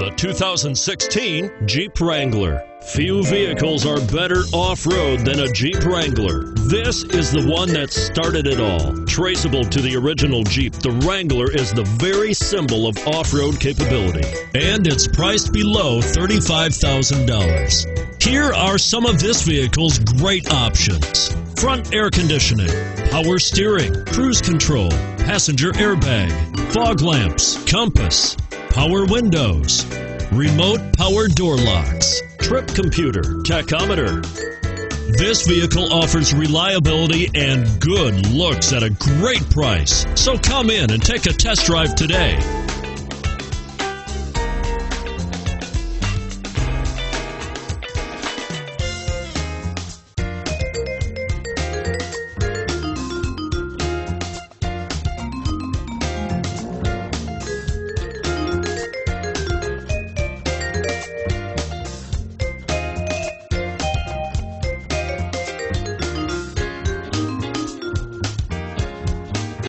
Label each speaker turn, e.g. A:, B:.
A: The 2016 Jeep Wrangler. Few vehicles are better off road than a Jeep Wrangler. This is the one that started it all. Traceable to the original Jeep, the Wrangler is the very symbol of off road capability. And it's priced below $35,000. Here are some of this vehicle's great options front air conditioning, power steering, cruise control, passenger airbag, fog lamps, compass power windows, remote power door locks, trip computer, tachometer. This vehicle offers reliability and good looks at a great price. So come in and take a test drive today.